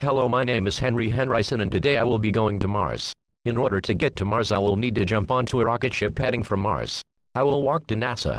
Hello my name is Henry Henryson and today I will be going to Mars. In order to get to Mars I will need to jump onto a rocket ship heading for Mars. I will walk to NASA,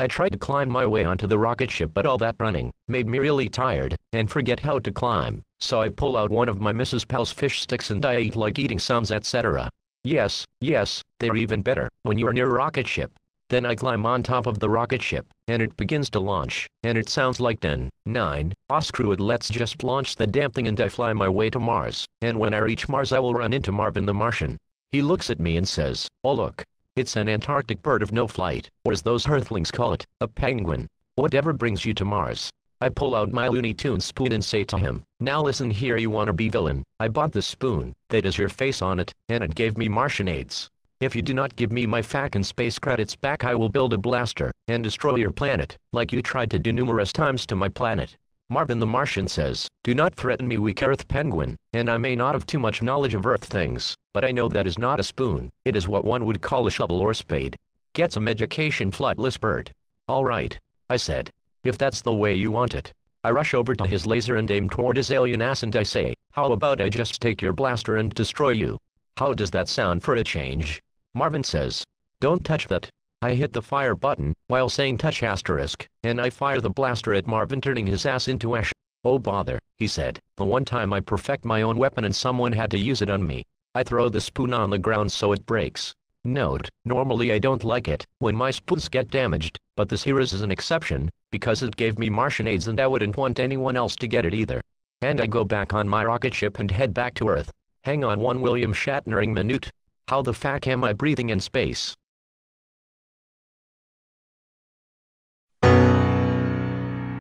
I tried to climb my way onto the rocket ship but all that running made me really tired and forget how to climb, so I pull out one of my Mrs. Paul's fish sticks and I eat like eating sums etc. Yes, yes, they're even better when you're near rocket ship. Then I climb on top of the rocket ship, and it begins to launch, and it sounds like 10, 9, ah screw it let's just launch the damn thing and I fly my way to Mars, and when I reach Mars I will run into Marvin the Martian. He looks at me and says, oh look, it's an Antarctic bird of no flight, or as those earthlings call it, a penguin. Whatever brings you to Mars. I pull out my Looney Tunes spoon and say to him, now listen here you wanna be villain, I bought this spoon, that has your face on it, and it gave me Martian AYDS. If you do not give me my fucking space credits back I will build a blaster, and destroy your planet, like you tried to do numerous times to my planet. Marvin the Martian says, Do not threaten me weak Earth penguin, and I may not have too much knowledge of Earth things, but I know that is not a spoon, it is what one would call a shovel or spade. Get some education flightless bird. Alright. I said. If that's the way you want it. I rush over to his laser and aim toward his alien ass and I say, how about I just take your blaster and destroy you? How does that sound for a change? Marvin says, don't touch that, I hit the fire button, while saying touch asterisk, and I fire the blaster at Marvin turning his ass into ash. Oh bother, he said, the one time I perfect my own weapon and someone had to use it on me. I throw the spoon on the ground so it breaks. Note, normally I don't like it, when my spoons get damaged, but this here is an exception, because it gave me Martian AYDS and I wouldn't want anyone else to get it either. And I go back on my rocket ship and head back to Earth. Hang on one William Shatnering minute. How the fuck am I breathing in space?